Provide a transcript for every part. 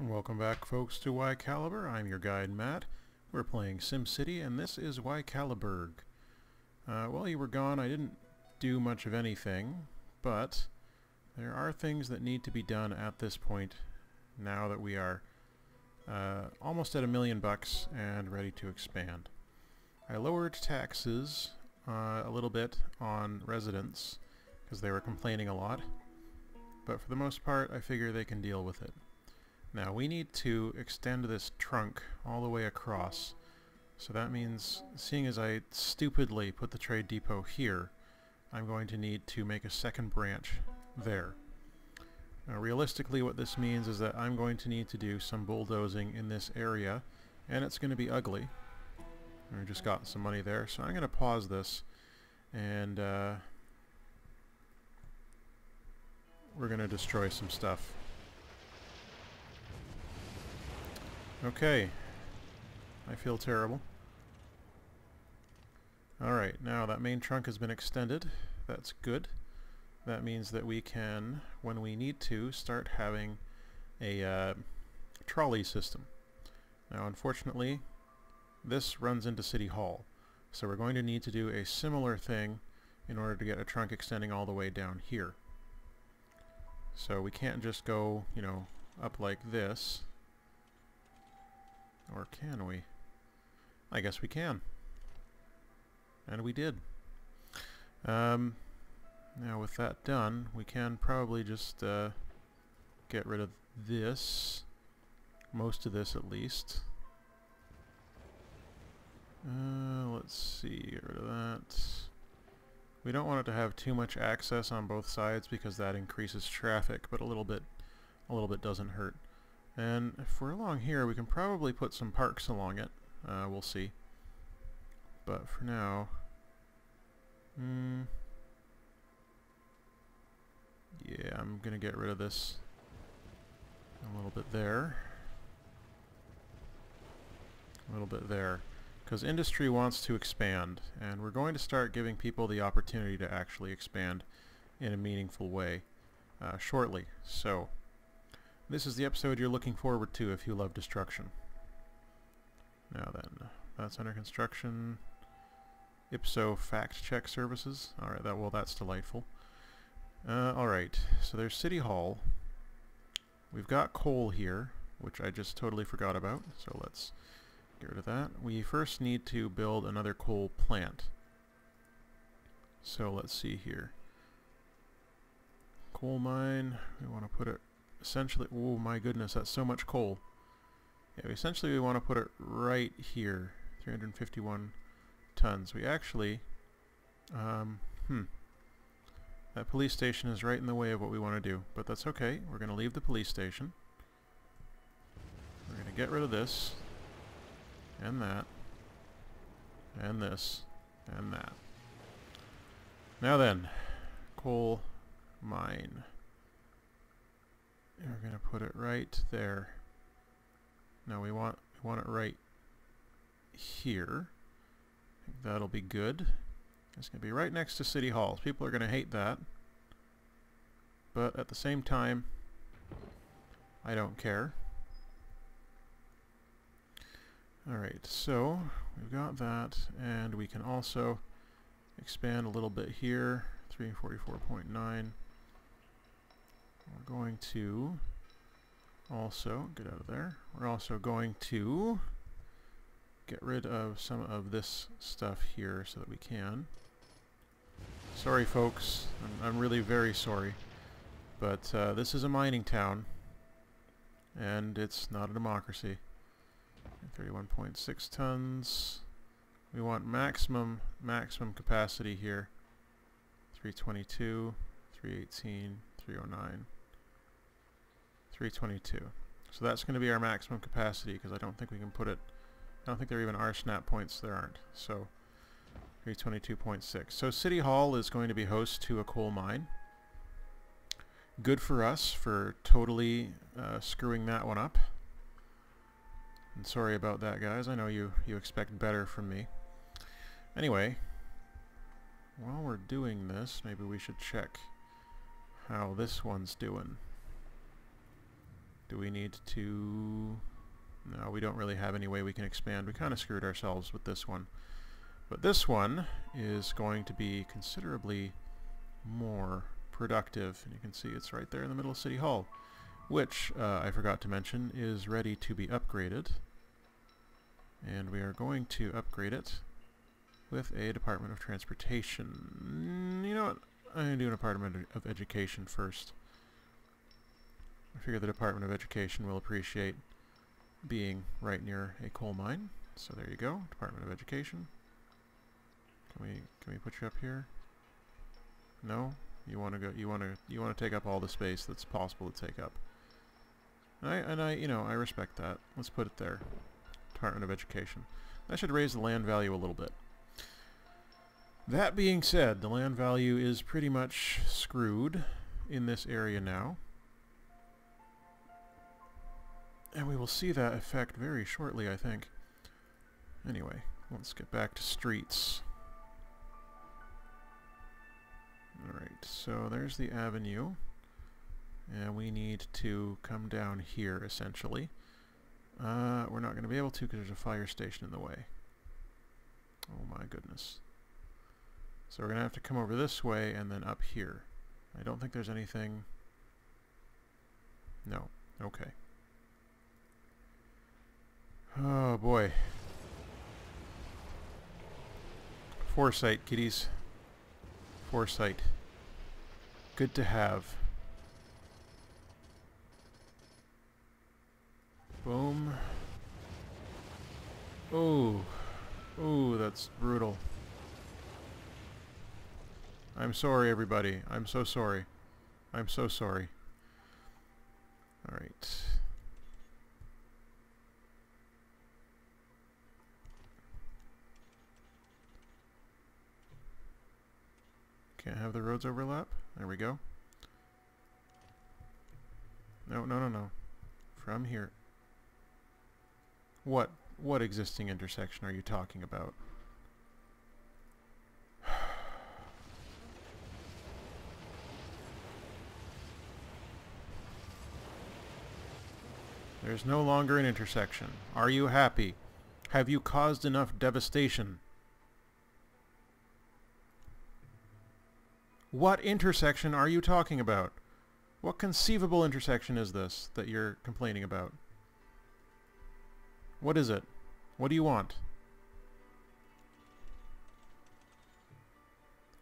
Welcome back folks to Whycalibur. I'm your guide Matt. We're playing SimCity and this is Whycaliburg. Uh, while you were gone I didn't do much of anything, but there are things that need to be done at this point now that we are uh, almost at a million bucks and ready to expand. I lowered taxes uh, a little bit on residents because they were complaining a lot, but for the most part I figure they can deal with it. Now we need to extend this trunk all the way across. So that means, seeing as I stupidly put the trade depot here, I'm going to need to make a second branch there. Now realistically what this means is that I'm going to need to do some bulldozing in this area, and it's going to be ugly. I just got some money there, so I'm going to pause this, and uh, we're going to destroy some stuff. Okay. I feel terrible. Alright, now that main trunk has been extended. That's good. That means that we can, when we need to, start having a uh, trolley system. Now unfortunately, this runs into City Hall. So we're going to need to do a similar thing in order to get a trunk extending all the way down here. So we can't just go, you know, up like this or can we? I guess we can. And we did. Um, now with that done, we can probably just uh, get rid of this. Most of this at least. Uh, let's see, get rid of that. We don't want it to have too much access on both sides because that increases traffic, but a little bit a little bit doesn't hurt. And if we're along here, we can probably put some parks along it. Uh, we'll see. But for now, hmm, yeah, I'm going to get rid of this a little bit there. A little bit there. Because industry wants to expand, and we're going to start giving people the opportunity to actually expand in a meaningful way uh, shortly. So, this is the episode you're looking forward to if you love destruction. Now then, that's under construction. Ipso fact check services. Alright, that well that's delightful. Uh, Alright, so there's City Hall. We've got coal here, which I just totally forgot about, so let's get rid of that. We first need to build another coal plant. So let's see here. Coal mine, we want to put it essentially, oh my goodness, that's so much coal. Yeah, essentially we want to put it right here, 351 tons. We actually, um, hmm, that police station is right in the way of what we want to do, but that's okay. We're going to leave the police station. We're going to get rid of this, and that, and this, and that. Now then, coal mine. We're going to put it right there. Now we want we want it right here. that'll be good. It's going to be right next to City Hall. People are going to hate that. But at the same time, I don't care. Alright, so we've got that, and we can also expand a little bit here, 344.9. We're going to also, get out of there, we're also going to get rid of some of this stuff here so that we can. Sorry folks, I'm, I'm really very sorry, but uh, this is a mining town, and it's not a democracy. 31.6 tons. We want maximum maximum capacity here. 322, 318, 309. 322. So that's going to be our maximum capacity because I don't think we can put it, I don't think there even are snap points, there aren't. So 322.6. So City Hall is going to be host to a coal mine. Good for us for totally uh, screwing that one up. And sorry about that guys, I know you, you expect better from me. Anyway, while we're doing this, maybe we should check how this one's doing. Do we need to... No, we don't really have any way we can expand. We kind of screwed ourselves with this one. But this one is going to be considerably more productive. And you can see it's right there in the middle of City Hall, which, uh, I forgot to mention, is ready to be upgraded. And we are going to upgrade it with a Department of Transportation. You know what? I'm going to do an Department of Education first. I figure the Department of Education will appreciate being right near a coal mine. So there you go, Department of Education. Can we can we put you up here? No? You want to go you want to you want to take up all the space that's possible to take up. And I and I, you know, I respect that. Let's put it there. Department of Education. That should raise the land value a little bit. That being said, the land value is pretty much screwed in this area now. And we will see that effect very shortly, I think. Anyway, let's get back to streets. Alright, so there's the avenue. And we need to come down here, essentially. Uh, we're not going to be able to because there's a fire station in the way. Oh my goodness. So we're going to have to come over this way and then up here. I don't think there's anything... No. Okay. Oh boy. Foresight, kiddies. Foresight. Good to have. Boom. Oh. Oh, that's brutal. I'm sorry, everybody. I'm so sorry. I'm so sorry. Alright. Can't have the roads overlap? There we go. No, no, no, no. From here. What, what existing intersection are you talking about? There's no longer an intersection. Are you happy? Have you caused enough devastation? What intersection are you talking about? What conceivable intersection is this that you're complaining about? What is it? What do you want?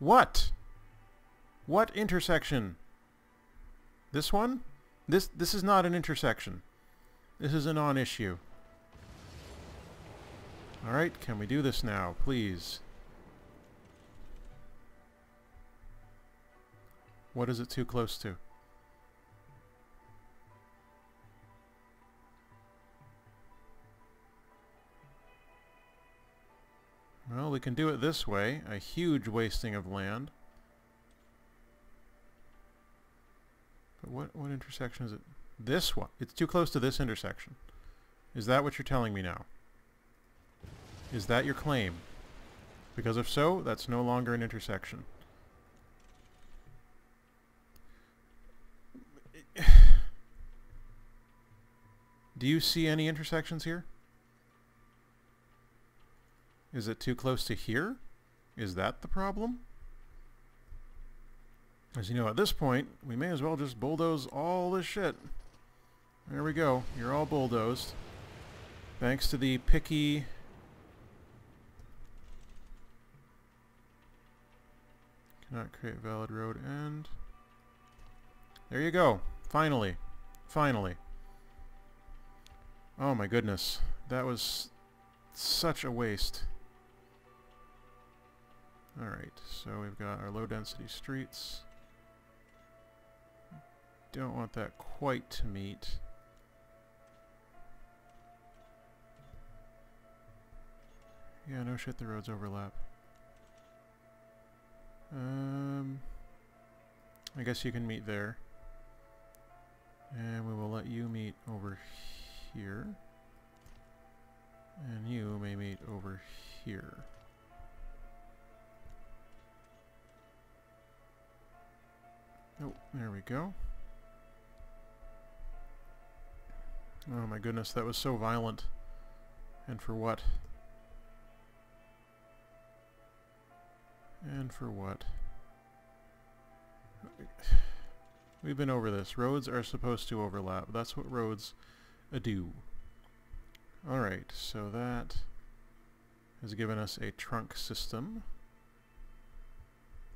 What? What intersection? This one? This this is not an intersection. This is a non-issue. Alright, can we do this now, please? What is it too close to? Well, we can do it this way. A huge wasting of land. But what, what intersection is it? This one. It's too close to this intersection. Is that what you're telling me now? Is that your claim? Because if so, that's no longer an intersection. Do you see any intersections here? Is it too close to here? Is that the problem? As you know, at this point, we may as well just bulldoze all this shit. There we go. You're all bulldozed. Thanks to the picky... Cannot create valid road end. There you go. Finally. Finally. Oh my goodness. That was such a waste. Alright, so we've got our low density streets. Don't want that quite to meet. Yeah, no shit, the roads overlap. Um, I guess you can meet there. And we will let you meet over here. And you may meet over here. Oh, there we go. Oh my goodness, that was so violent. And for what? And for what? We've been over this. Roads are supposed to overlap. That's what roads do. Alright, so that has given us a trunk system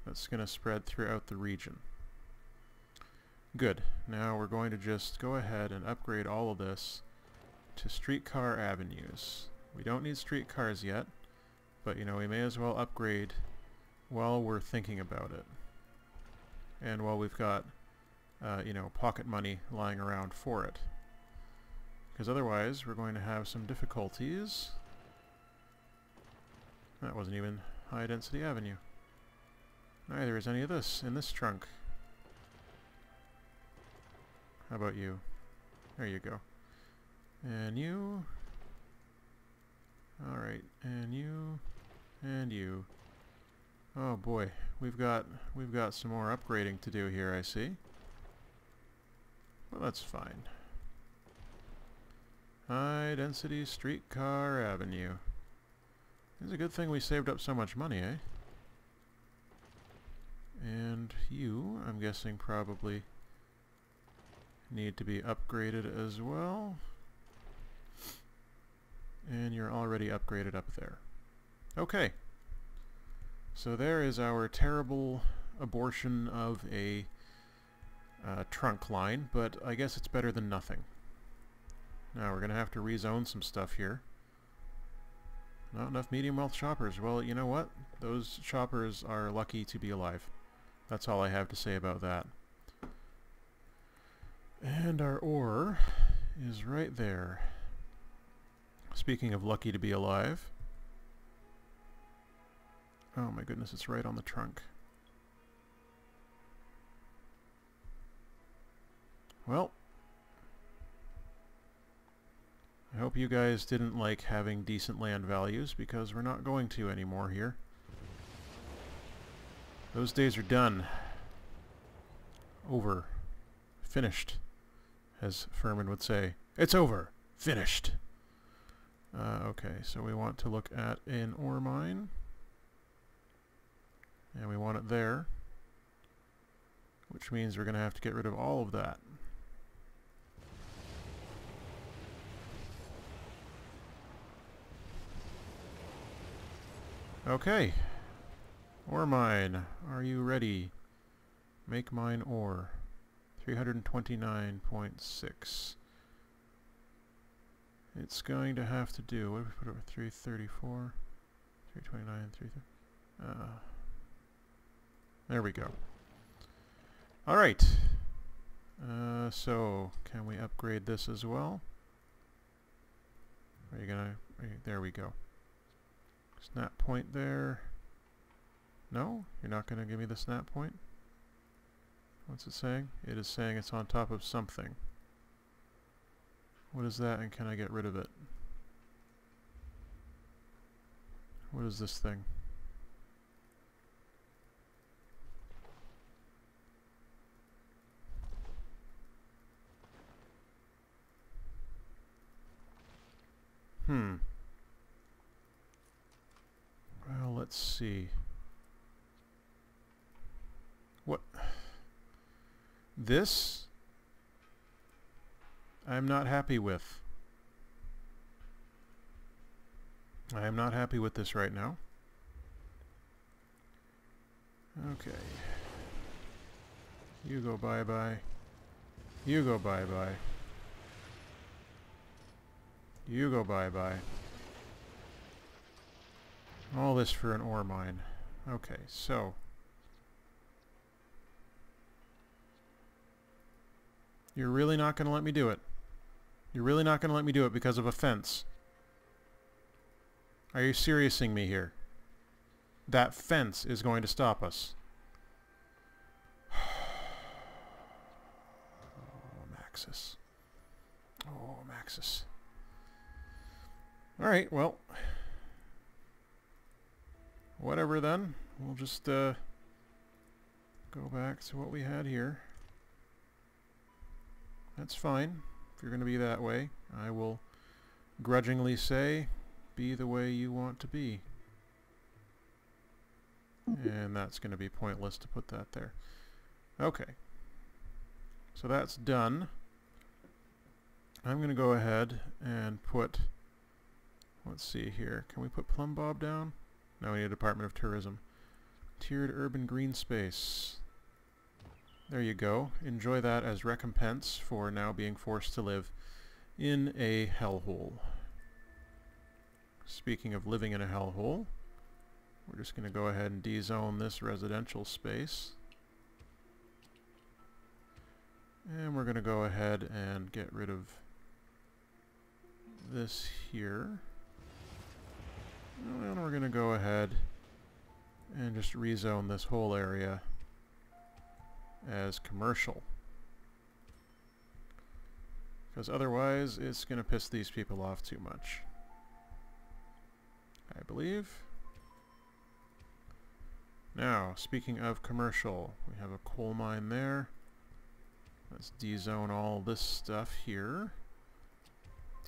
that's going to spread throughout the region. Good. Now we're going to just go ahead and upgrade all of this to streetcar avenues. We don't need streetcars yet, but you know, we may as well upgrade while we're thinking about it. And while we've got, uh, you know, pocket money lying around for it. Because otherwise, we're going to have some difficulties. That wasn't even high density avenue. Neither is any of this in this trunk. How about you? There you go. And you. Alright, and you. And you. Oh boy, we've got we've got some more upgrading to do here, I see. Well, that's fine. High density streetcar avenue. It's a good thing we saved up so much money, eh? And you, I'm guessing probably need to be upgraded as well. And you're already upgraded up there. Okay. So there is our terrible abortion of a uh, trunk line, but I guess it's better than nothing. Now we're going to have to rezone some stuff here. Not enough medium wealth shoppers. Well, you know what? Those shoppers are lucky to be alive. That's all I have to say about that. And our ore is right there. Speaking of lucky to be alive. Oh my goodness, it's right on the trunk. Well, I hope you guys didn't like having decent land values because we're not going to anymore here. Those days are done. Over. Finished as Furman would say. It's over. Finished. Uh, okay, so we want to look at an ore mine. And we want it there. Which means we're going to have to get rid of all of that. Okay. Ore mine. Are you ready? Make mine ore. 329.6. It's going to have to do, what did we put over, 334, 329, 330, uh, there we go. Alright, uh, so, can we upgrade this as well? Are you gonna, are you, there we go. Snap point there. No? You're not gonna give me the snap point? What's it saying? It is saying it's on top of something. What is that and can I get rid of it? What is this thing? Hmm. Well, let's see. What? This I'm not happy with. I am not happy with this right now. Okay. You go bye-bye. You go bye-bye. You go bye-bye. All this for an ore mine. Okay, so... You're really not going to let me do it. You're really not going to let me do it because of a fence. Are you seriousing me here? That fence is going to stop us. oh, Maxis. Oh, Maxis. Alright, well. Whatever then. We'll just uh, go back to what we had here. That's fine. If you're going to be that way, I will grudgingly say, be the way you want to be. And that's going to be pointless to put that there. Okay. So that's done. I'm going to go ahead and put, let's see here, can we put Plumbob Bob down? No, we need a Department of Tourism. Tiered Urban Green Space. There you go. Enjoy that as recompense for now being forced to live in a hellhole. Speaking of living in a hellhole, we're just going to go ahead and dezone this residential space. And we're going to go ahead and get rid of this here. And we're going to go ahead and just rezone this whole area as commercial. Because otherwise it's going to piss these people off too much. I believe. Now, speaking of commercial, we have a coal mine there. Let's dezone all this stuff here.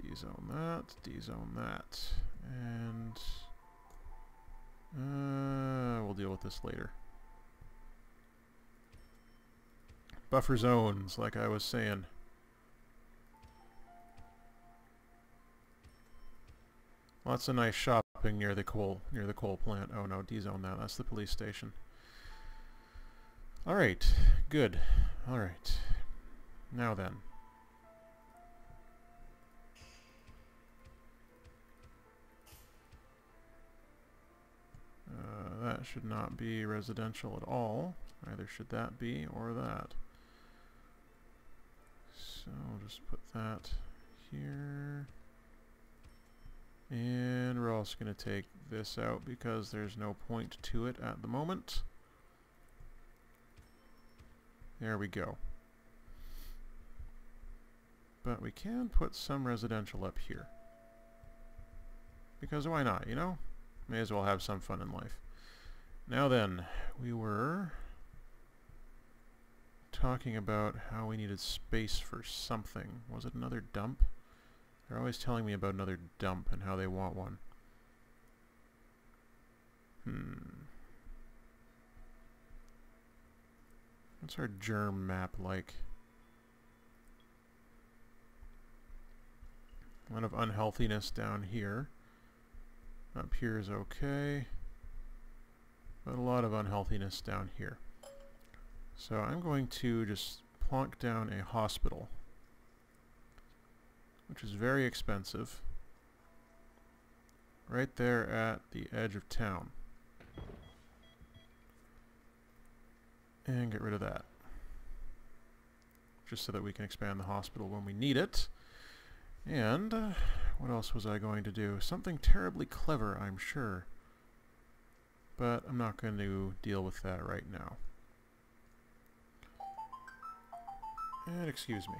Dezone that, dezone that, and uh, we'll deal with this later. Buffer zones, like I was saying. Lots of nice shopping near the coal near the coal plant. Oh no, dezone that. That's the police station. All right, good. All right. Now then. Should not be residential at all. Either should that be or that. So I'll just put that here. And we're also going to take this out because there's no point to it at the moment. There we go. But we can put some residential up here. Because why not, you know? May as well have some fun in life. Now then, we were talking about how we needed space for something. Was it another dump? They're always telling me about another dump and how they want one. Hmm. What's our germ map like? A lot of unhealthiness down here. Up here is okay. But a lot of unhealthiness down here. So I'm going to just plonk down a hospital, which is very expensive, right there at the edge of town. And get rid of that. Just so that we can expand the hospital when we need it. And uh, what else was I going to do? Something terribly clever, I'm sure. But I'm not going to deal with that right now. And excuse me.